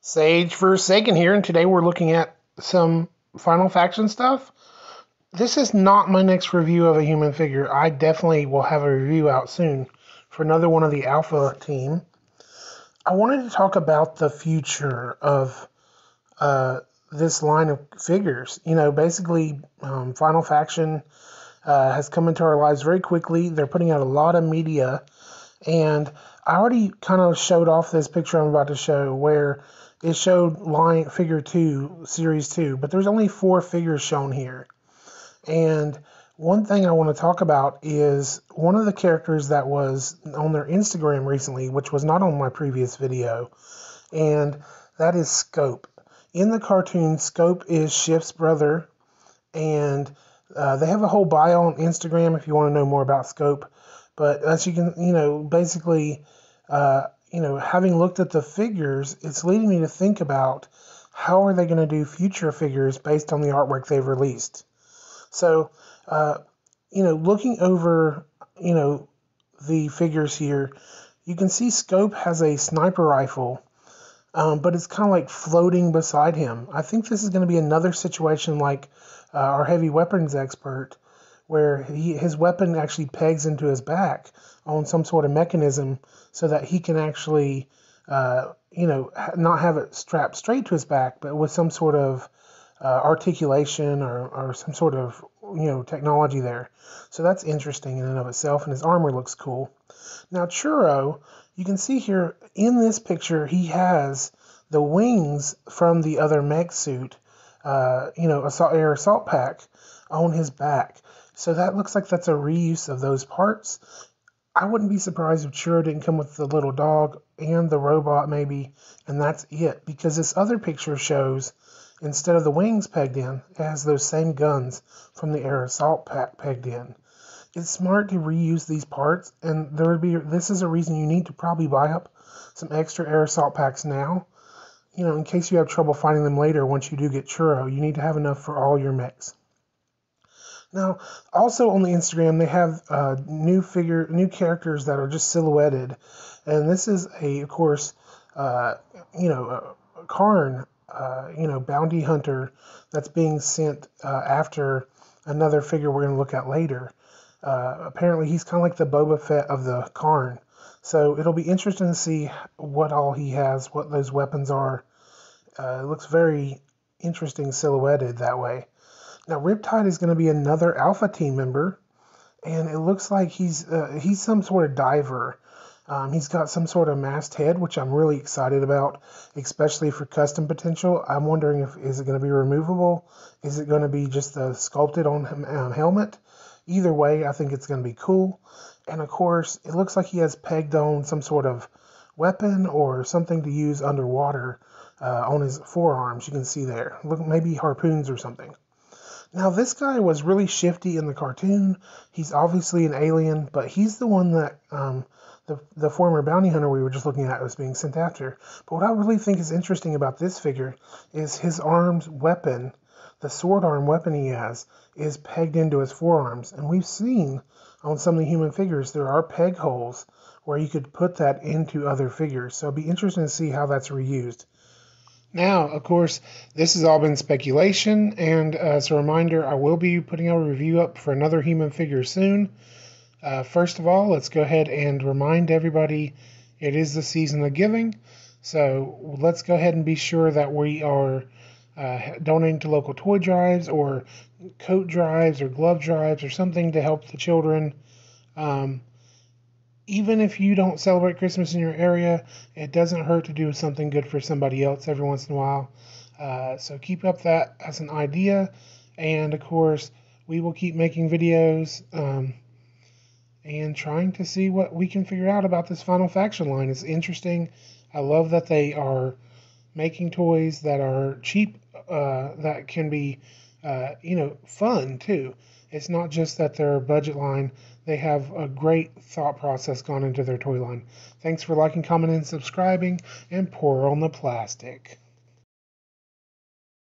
Sage Forsaken here, and today we're looking at some Final Faction stuff. This is not my next review of a human figure. I definitely will have a review out soon for another one of the Alpha team. I wanted to talk about the future of uh, this line of figures. You know, basically, um, Final Faction uh, has come into our lives very quickly. They're putting out a lot of media, and I already kind of showed off this picture I'm about to show where it showed line figure two, series two, but there's only four figures shown here. And one thing I want to talk about is one of the characters that was on their Instagram recently, which was not on my previous video, and that is Scope. In the cartoon, Scope is Shift's brother, and uh, they have a whole bio on Instagram if you want to know more about Scope. But as you can, you know, basically, uh, you know, having looked at the figures, it's leading me to think about how are they going to do future figures based on the artwork they've released. So, uh, you know, looking over, you know, the figures here, you can see Scope has a sniper rifle, um, but it's kind of like floating beside him. I think this is going to be another situation like uh, our heavy weapons expert, where he, his weapon actually pegs into his back on some sort of mechanism so that he can actually, uh, you know, not have it strapped straight to his back, but with some sort of uh, articulation or, or some sort of, you know, technology there. So that's interesting in and of itself, and his armor looks cool. Now, Churro, you can see here in this picture, he has the wings from the other mech suit, uh, you know, assault, air assault pack on his back. So that looks like that's a reuse of those parts. I wouldn't be surprised if Churro didn't come with the little dog and the robot maybe, and that's it. Because this other picture shows instead of the wings pegged in, it has those same guns from the air assault pack pegged in. It's smart to reuse these parts, and there would be this is a reason you need to probably buy up some extra air assault packs now. You know, in case you have trouble finding them later once you do get Churro, you need to have enough for all your mechs. Now, also on the Instagram, they have uh, new figure, new characters that are just silhouetted, and this is a, of course, uh, you know, a Karn, uh, you know, bounty hunter that's being sent uh, after another figure we're going to look at later. Uh, apparently, he's kind of like the Boba Fett of the Karn, so it'll be interesting to see what all he has, what those weapons are. Uh, it looks very interesting silhouetted that way. Now, Riptide is going to be another Alpha team member, and it looks like he's uh, he's some sort of diver. Um, he's got some sort of mast head, which I'm really excited about, especially for custom potential. I'm wondering if is it going to be removable? Is it going to be just a sculpted on um, helmet? Either way, I think it's going to be cool. And of course, it looks like he has pegged on some sort of weapon or something to use underwater uh, on his forearms. You can see there. Look, maybe harpoons or something. Now, this guy was really shifty in the cartoon. He's obviously an alien, but he's the one that um, the, the former bounty hunter we were just looking at was being sent after. But what I really think is interesting about this figure is his armed weapon, the sword arm weapon he has, is pegged into his forearms. And we've seen on some of the human figures there are peg holes where you could put that into other figures. So it'd be interesting to see how that's reused. Now, of course, this has all been speculation, and uh, as a reminder, I will be putting a review up for another human figure soon. Uh, first of all, let's go ahead and remind everybody it is the season of giving, so let's go ahead and be sure that we are uh, donating to local toy drives or coat drives or glove drives or something to help the children. Um, even if you don't celebrate Christmas in your area, it doesn't hurt to do something good for somebody else every once in a while. Uh, so keep up that as an idea. And of course, we will keep making videos um, and trying to see what we can figure out about this Final Faction line. It's interesting. I love that they are making toys that are cheap, uh, that can be, uh, you know, fun too. It's not just that they're a budget line, they have a great thought process gone into their toy line. Thanks for liking, commenting, and subscribing, and pour on the plastic.